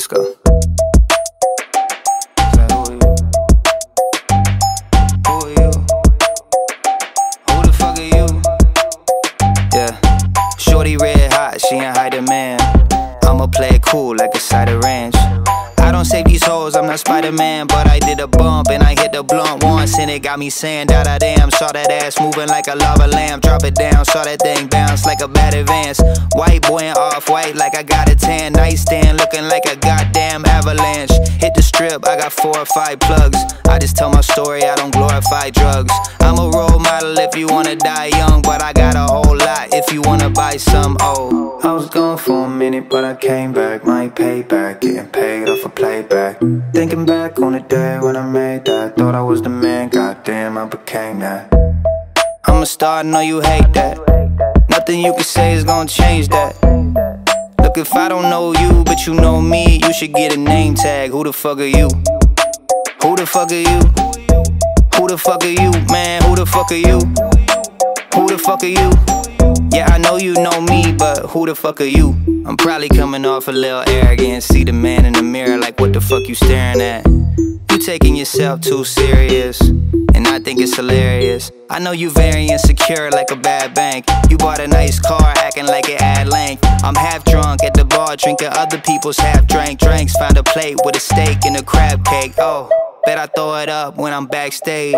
Francisco. Save these hoes, I'm not Spider-Man But I did a bump and I hit the blunt once And it got me saying da da damn Saw that ass moving like a lava lamp Drop it down, saw that thing bounce like a bad advance. White boy and off-white like I got a tan Nightstand looking like a goddamn avalanche. Hit the strip, I got four or five plugs. I just tell my story, I don't glorify drugs. I'm a role model if you wanna die young But I got a whole lot if you wanna buy some, oh I was gone for a minute but I came back My payback, getting paid off a playback Thinking back on the day when I made that Thought I was the man, goddamn I became that I'm a star, know you hate that Nothing you can say is gonna change that Look, if I don't know you, but you know me You should get a name tag, who the fuck are you? Who the fuck are you? Who the fuck are you, man? Who the fuck are you? Who the fuck are you? Yeah, I know you know me, but who the fuck are you? I'm probably coming off a little arrogant. See the man in the mirror like what the fuck you staring at? You taking yourself too serious And I think it's hilarious. I know you very insecure like a bad bank. You bought a nice car acting like it had length. I'm half drunk at the bar drinking other people's half drank drinks. Found a plate with a steak and a crab cake, oh Bet I throw it up when I'm backstage.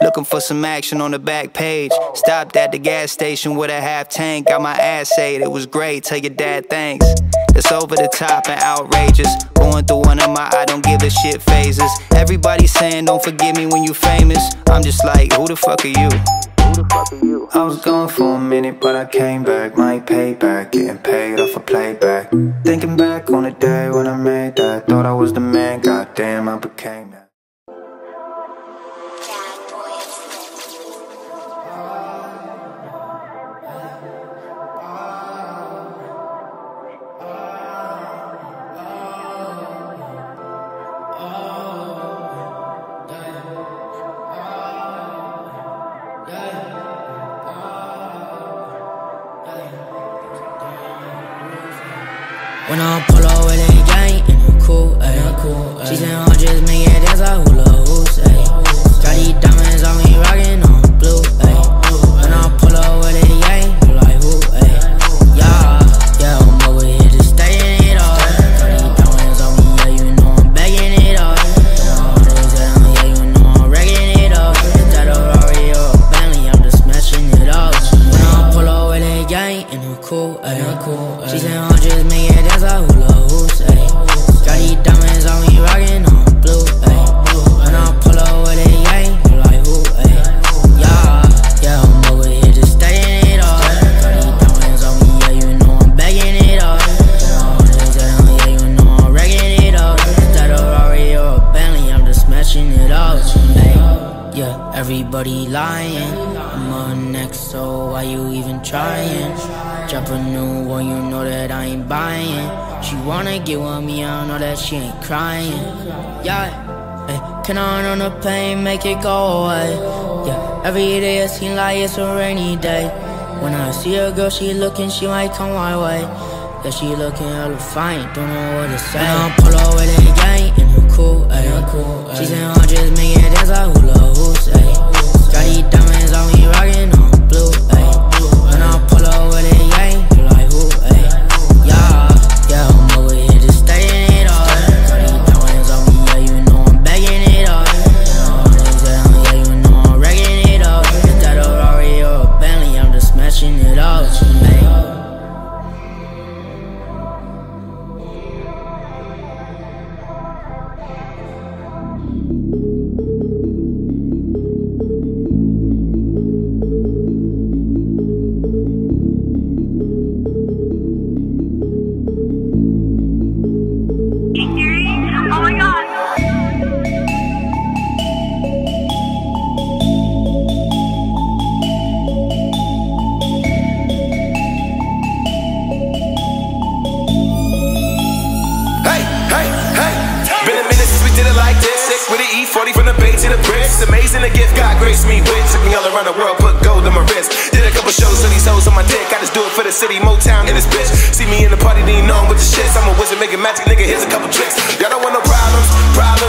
Looking for some action on the back page. Stopped at the gas station with a half tank. Got my ass ate, it was great. Tell your dad thanks. It's over the top and outrageous. Going through one of my I don't give a shit phases. Everybody saying don't forgive me when you famous. I'm just like, who the fuck are you? I was gone for a minute, but I came back. My payback, getting paid off a playback. Thinking back on the day when I made that. Thought I was the man, goddamn, I became that. When I pull up with a gang in a cool, ayy. She said, I'm just making dance like hula hoops, ayy. Got these diamonds on me, rockin' on blue, Yeah, everybody lying. I'm up next, so why you even trying? Drop a new one, you know that I ain't buying. She wanna get with me, I know that she ain't crying. Yeah, ay, can I on the pain, make it go away? Yeah, every day it seems like it's a rainy day. When I see a girl, she looking, she might come my way. Yeah, she looking hella fine, don't know what to say. When I pull up with a cool, ayy. She said, I'm just making dance like hula hoops, ayy. Got these diamonds on me, rockin' on blue. 40 from the bay to the bricks. Amazing the gift God graced me with. Took me all around the world, put gold on my wrist. Did a couple shows, so these hoes on my dick. I just do it for the city, Motown in this bitch. See me in the party, lean on with the shits. I'm a wizard making magic, nigga. Here's a couple tricks. Y'all don't want no problems, problems.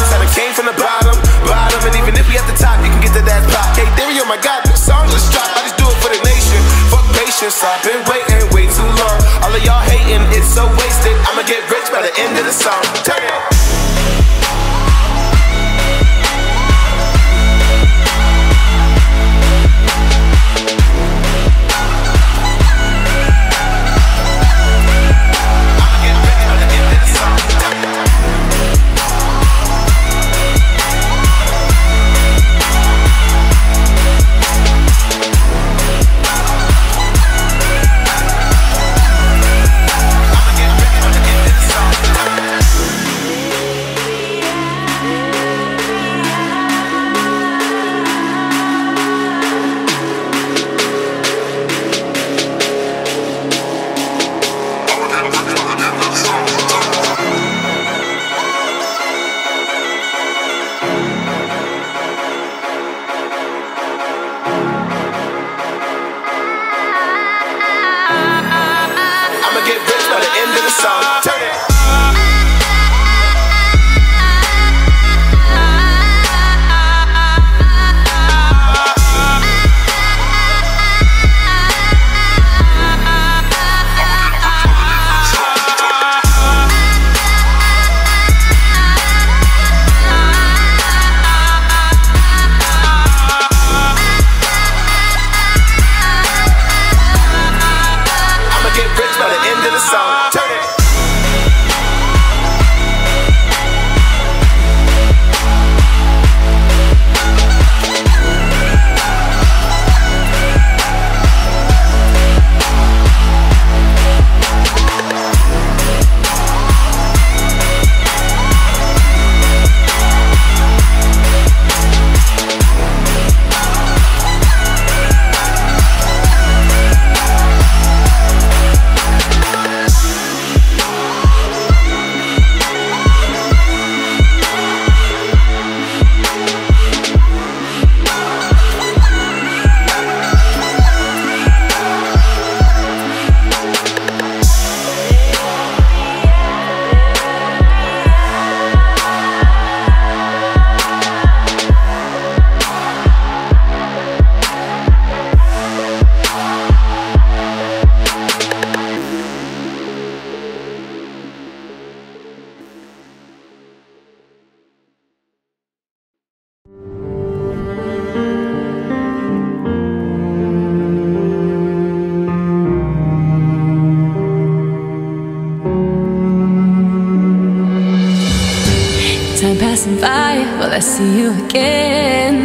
will I see you again?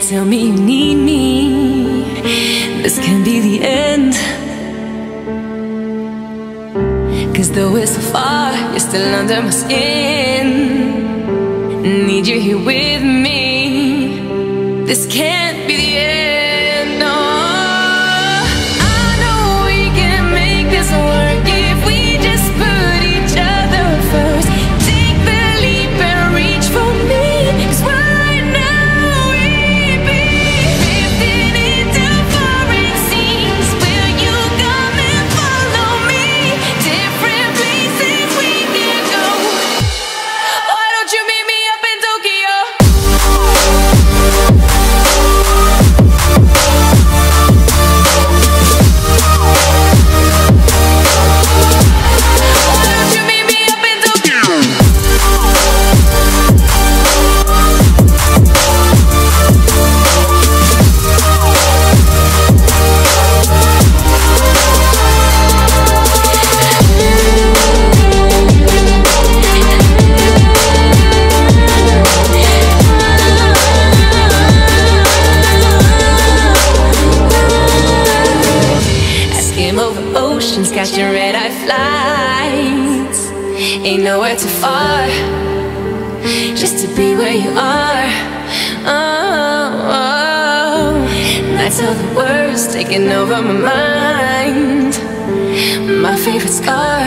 Tell me you need me. This can be the end. Cause though we're so far, you're still under my skin. Need you here with me. This can't be the end lights. Ain't nowhere too far, just to be where you are. Oh, oh. nights are the worst, taking over my mind. My favorite scar.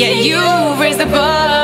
Yeah, you raise the bar.